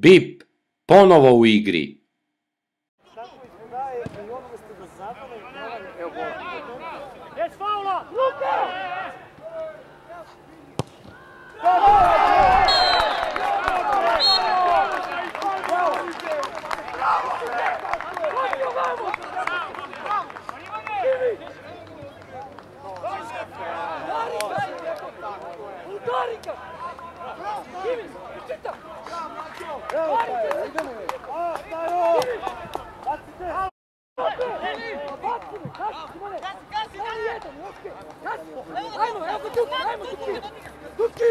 BIP ponovo u igri. Eu vou. Lucas! Gol! Ajmo, evo ga Duki, ajmo Duki! Duki!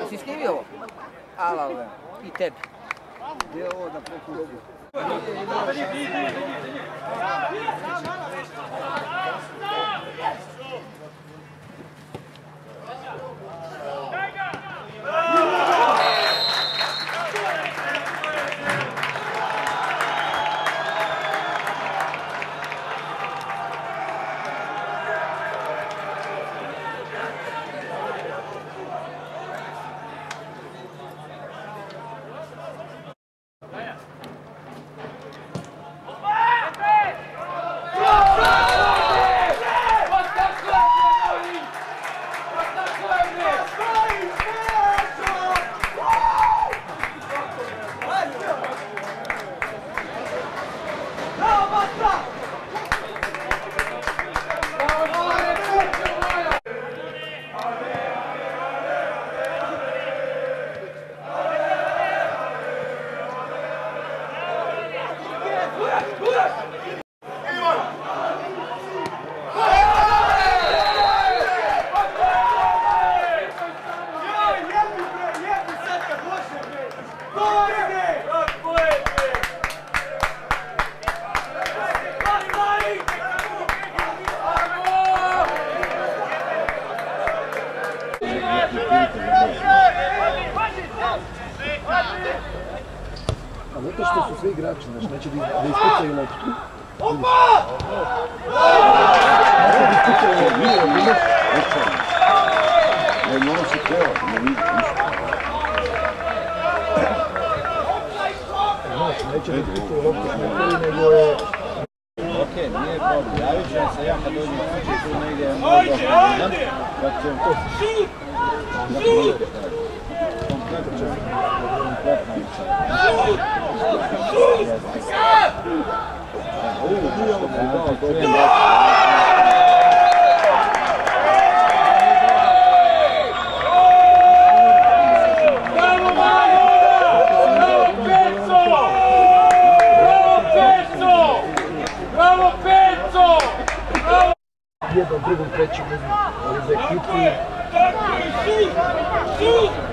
Jesi snimio ovo? Ala. I tebi. Gdje je ovo da preko A svi igrači, znači neće da, da ispucaju loptu. Neće da ispucaju loptu, nije, vidiš? Ne, moram se teo, ne vidi ništa. Znaš, neće da ispucaju loptu sniperi, nego je... Ok, nije problem. Javit ću vam se ja kad dođem kući tu negdje možda jedan, kad ćem to... jednom drugom trećem uz ekipu. Tako je, su! Su!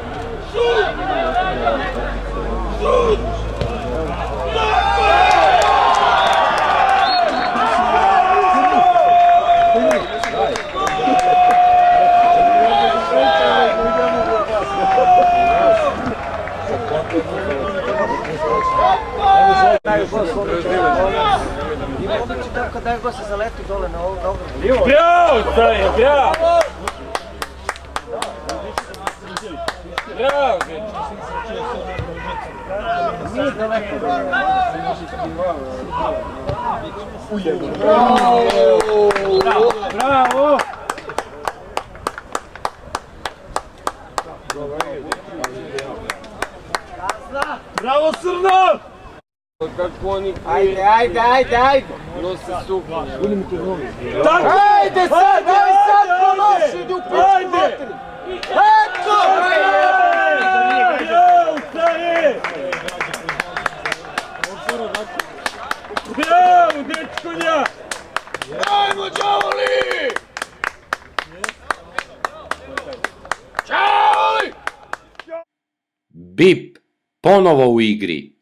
Imamo znači tako da je gosta za letu dole na ovu dobru. Bravo, stanje, bravo! Bravo, Nije daleko. bravo! Bravo, Srna! Ajde, ajde, ajde, ajde. Tako! Ajde sad, ajde sad, pološi, idu u pičku Bravo, dečkonja! Ajmo, Čavoli! Čavoli! Bip, ponovo u igri.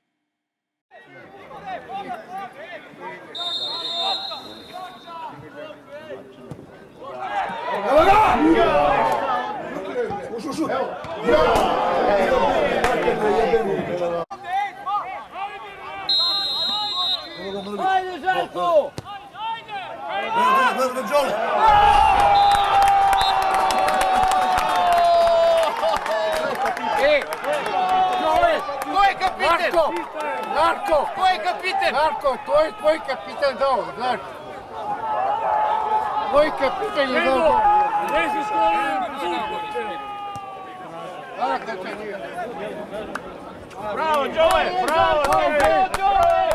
Romulovic. Haydi Jelko! Haydi haydi! Je Bravo, Bravo, Bravo, Joe!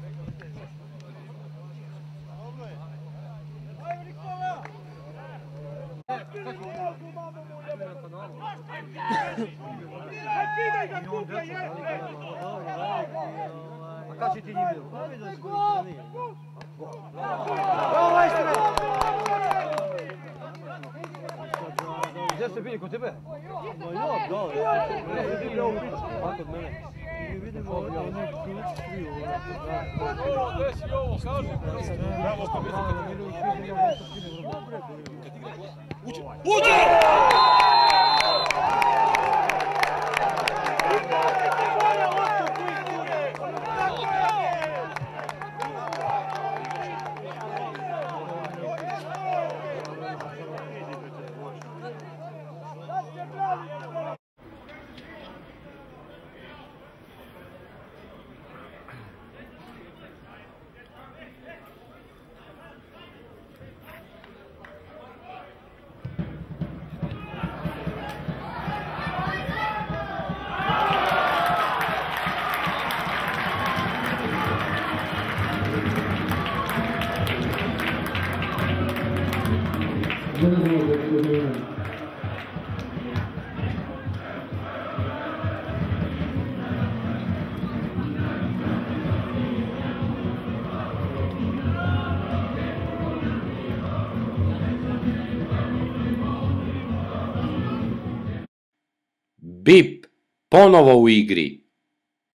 Đole! Gdje ste bili, kod tebe? Ma jo, dole. Ne, ne bili ovo pić. A kod mene. I vidimo ovdje svi ovo. Kaži. Bravo, što bi Bip, ponovo u igri.